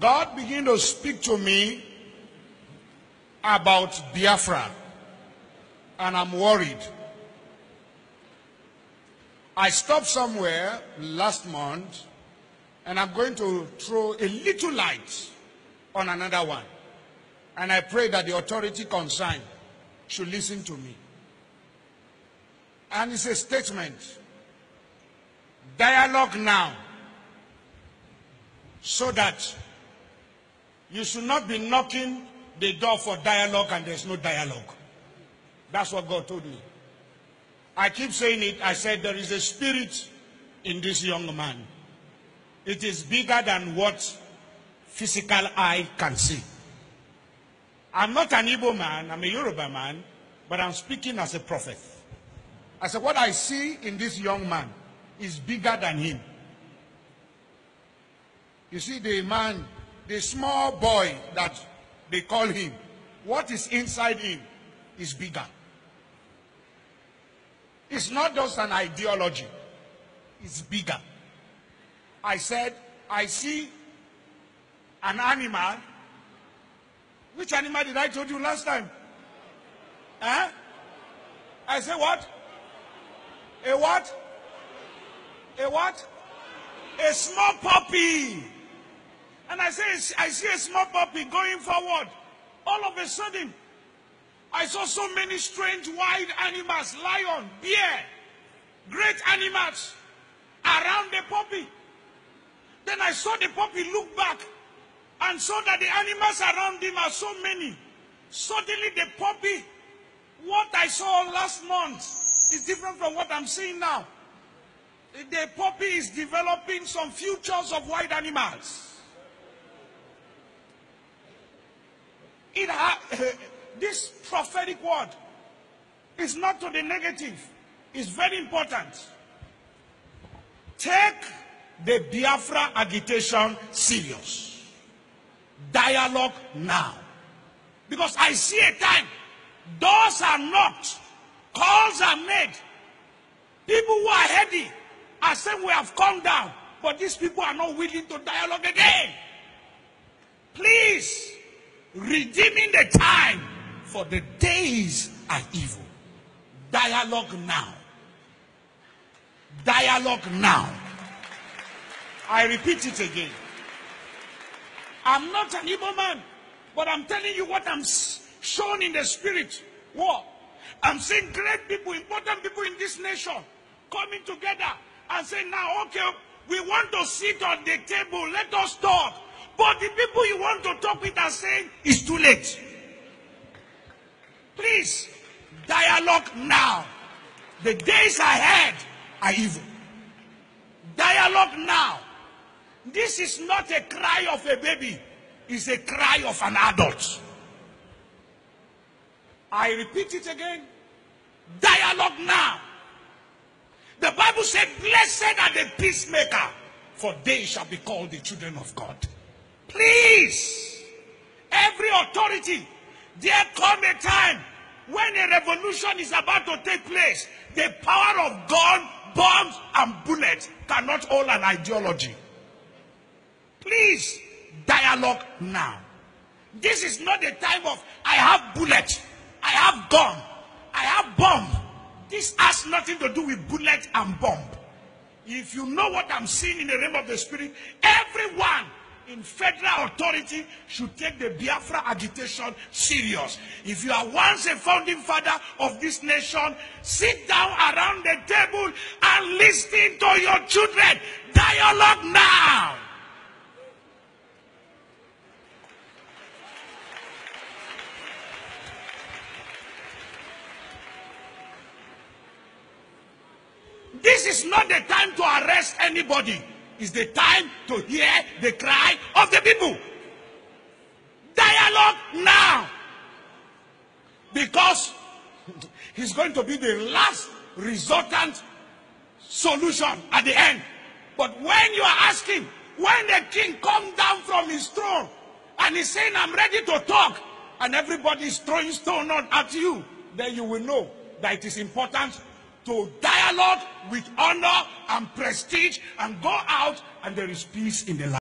God began to speak to me about Biafra, and I'm worried. I stopped somewhere last month, and I'm going to throw a little light on another one. And I pray that the authority concerned should listen to me. And it's a statement. Dialogue now. So that you should not be knocking the door for dialogue and there's no dialogue. That's what God told me. I keep saying it. I said there is a spirit in this young man. It is bigger than what physical eye can see. I'm not an Igbo man, I'm a Yoruba man, but I'm speaking as a prophet. I said, what I see in this young man is bigger than him. You see, the man, the small boy that they call him, what is inside him is bigger. It's not just an ideology, it's bigger. I said, I see an animal. Which animal did I told you last time? Huh? I said what? A what? A what? A small puppy. And I say, I see a small puppy going forward. All of a sudden, I saw so many strange wild animals, lion, bear, great animals around the puppy. Then I saw the puppy look back and saw that the animals around him are so many. Suddenly the puppy, what I saw last month is different from what I'm seeing now. The puppy is developing some futures of wild animals. It ha- this prophetic word is not to the negative. It's very important. Take the Biafra agitation serious. Dialogue now. Because I see a time, doors are knocked, calls are made. People who are heady are saying we have come down, but these people are not willing to dialogue again. Redeeming the time, for the days are evil. Dialogue now. Dialogue now. I repeat it again. I'm not an evil man, but I'm telling you what I'm shown in the spirit. What? I'm seeing great people, important people in this nation coming together and saying, now, okay, we want to sit on the table, let us talk. But the people you want to talk with are saying, it's too late. Please, dialogue now. The days ahead are evil. Dialogue now. This is not a cry of a baby, it's a cry of an adult. I repeat it again. Dialogue now. The Bible said, Blessed are the peacemaker, for they shall be called the children of God. Please, every authority, there come a time when a revolution is about to take place. The power of gun, bombs, and bullets cannot hold an ideology. Please, dialogue now. This is not the time of I have bullet, I have gun, I have bomb. This has nothing to do with bullet and bomb. If you know what I'm seeing in the realm of the spirit, everyone in federal authority should take the Biafra agitation serious. If you are once a founding father of this nation, sit down around the table and listen to your children. Dialogue now. This is not the time to arrest anybody. It's the time to hear the cry of the people. Dialogue now. Because he's going to be the last resultant solution at the end. But when you are asking, when the king come down from his throne and he's saying, I'm ready to talk, and everybody is throwing stone at you, then you will know that it is important to dialogue with honor and prestige and go out and there is peace in the land.